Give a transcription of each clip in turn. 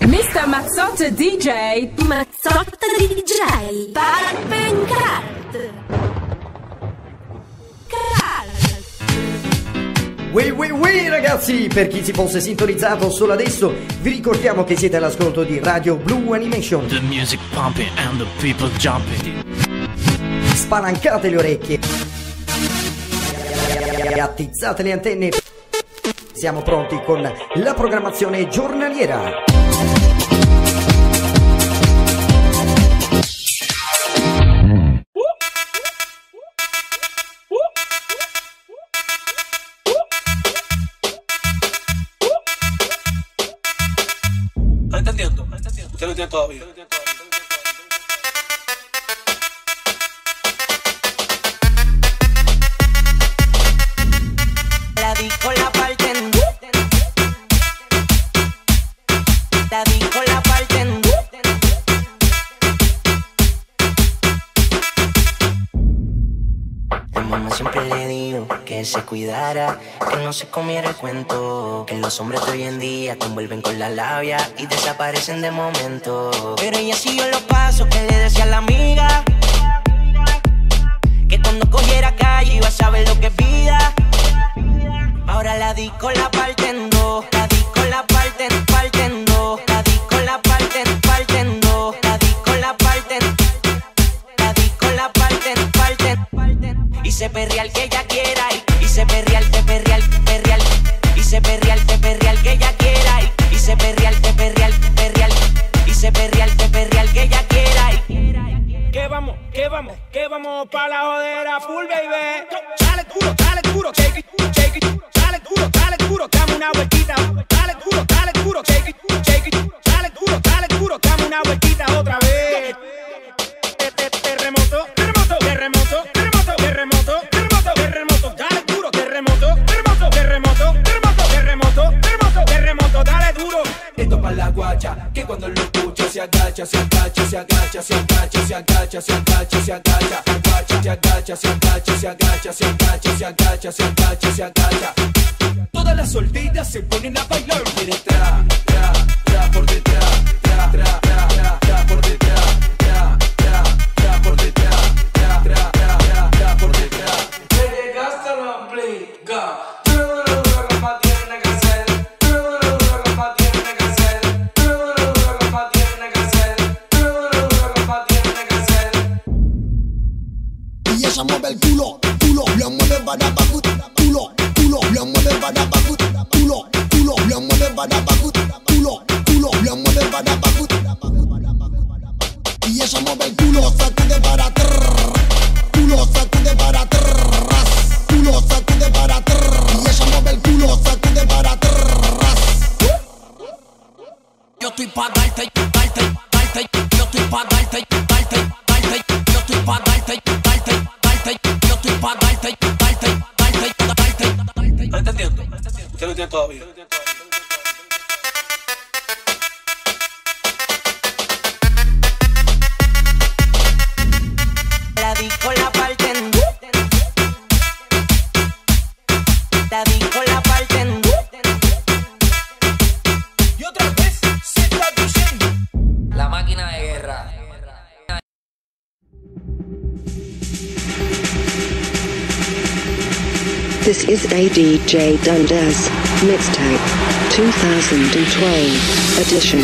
Mr. Mazzotte DJ. Mazzotte DJ. Card. Ui ui ui ragazzi, per chi si fosse sintonizzato solo adesso, vi ricordiamo che siete all'ascolto di Radio Blue Animation. The music pumping and the people jumping. Spalancate le orecchie e attizzate le antenne. Siamo pronti con la programmazione giornaliera. ¿Está entendiendo? Usted no entiende todavía. Que se cuidara, que no se comiera el cuento, que los hombres de hoy en día te envuelven con la labia y desaparecen de momento. Pero ella siguió los pasos que le decía la amiga, que cuando cogiera calle iba a saber lo que es vida. Ahora la disco la parten dos, la disco la parten, parten dos, la disco la parten, parten dos, la disco la la disco la parten, parten. Y se perrea el vamos pa' la jodera full, baby. Dale duro, dale duro, shake it, shake it. Dale duro, dale duro, dame una vueltita. Dale duro, dale duro, shake it, shake it. Dale duro, dale duro, dame una vueltita se agacha, se agacha, se agacha, se agacha, se agacha, se agacha, se agacha, agacha, se agacha, se agacha, se agacha, se agacha, se agacha, se agacha, se agacha. Todas las solteras se ponen a bailar, quiere tra, tra, tra por detrás, tra, tra, tra, tra, por detrás, tra, tra, tra por detrás, tra, tra, mueve el culo, culo, lo mueve para culo, culo, lo mueve para culo, culo, lo mueve para Is ADJ Dundas Mixtape 2012 edition.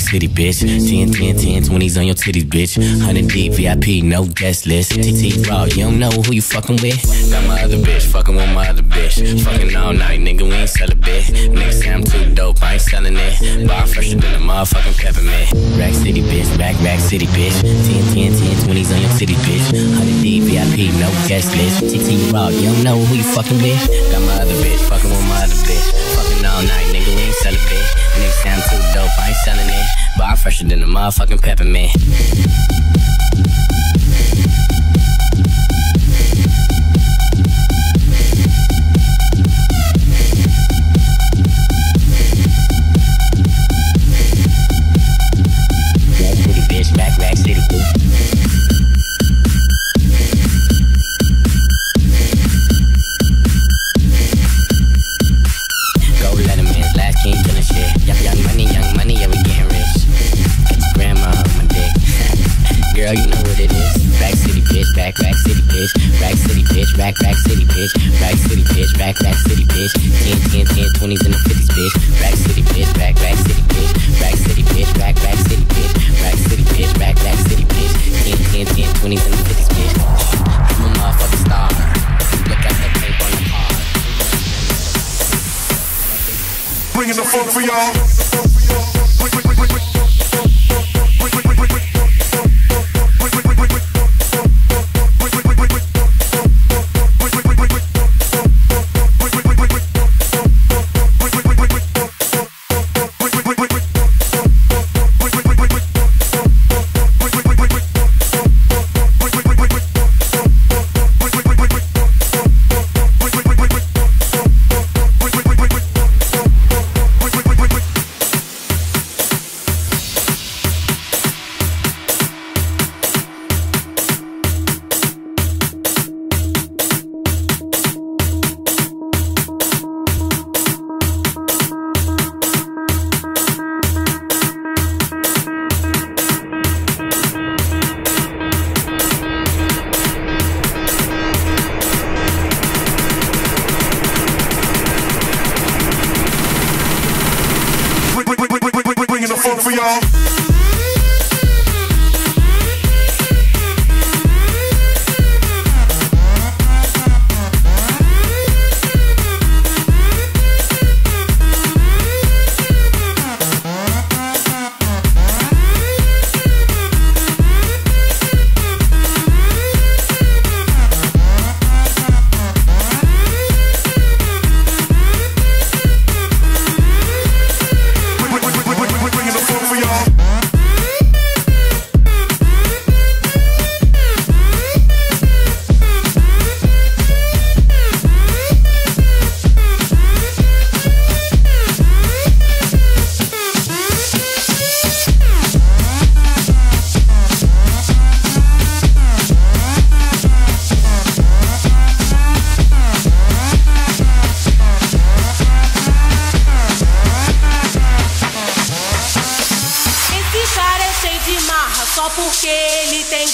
City, bitch. 10, 10, 10, 20s on your titties, bitch. 100 deep, VIP, no guest list. T-Raww, you don't know who you fucking with. Got my other bitch, fucking with my other bitch. Fucking all night, nigga, we ain't sell a bit. Say I'm too dope, I ain't selling it. Bar fresher than a motherfucking peppermint. Rack City, bitch. Rack, rack city, bitch. 10, 10, 10, 20s on your titties, bitch. 100 deep, VIP, no guest list. T-Raww, you don't know who you fucking with. Fucking with my other bitch. Fucking all night, nigga, we ain't bit. Nigga say I'm too dope, I ain't selling it. Bar fresher than a motherfucking peppermint. Bitch. Rack city, bitch, rack, rack city, bitch. Rack city, bitch, rack, rack city, bitch. 10, 10, 10, 20s and the 50s, bitch. Rack city, bitch, rack, rack city, bitch. Rack city, bitch, rack, rack city, bitch. Rack city, bitch, rack, rack city, bitch. 10, 10, 10, 20s and the 50s, bitch. I'm a motherfucking star. Look at the paper on the car. Bringing the funk for y'all.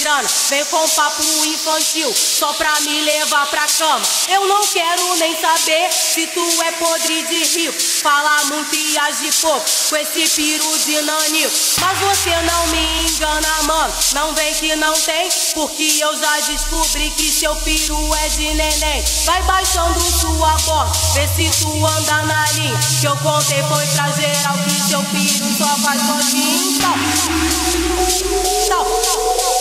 Vem com papo infantil, só pra me levar pra cama. Eu não quero nem saber se tu é podre de rico. Fala muito e age pouco, com esse piru de nanico. Mas você não me engana, mano. Não vem que não tem, porque eu já descobri que seu piru é de neném. Vai baixando sua bola, vê se tu anda na linha. Que eu contei foi pra geral que seu piru só faz sozinho. Então, então, então,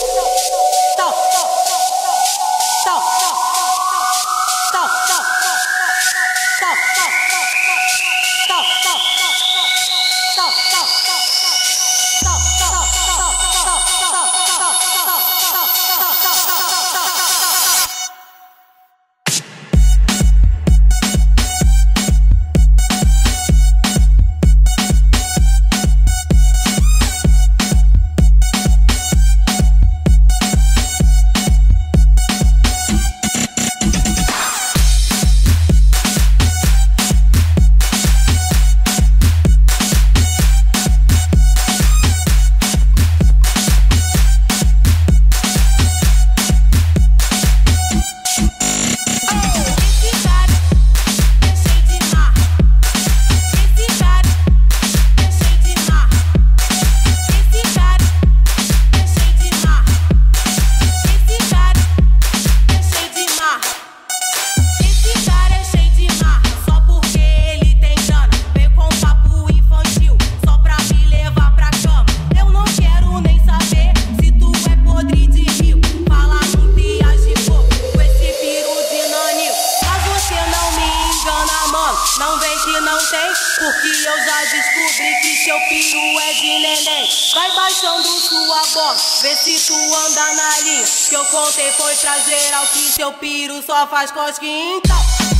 só faz cosquinha. Então,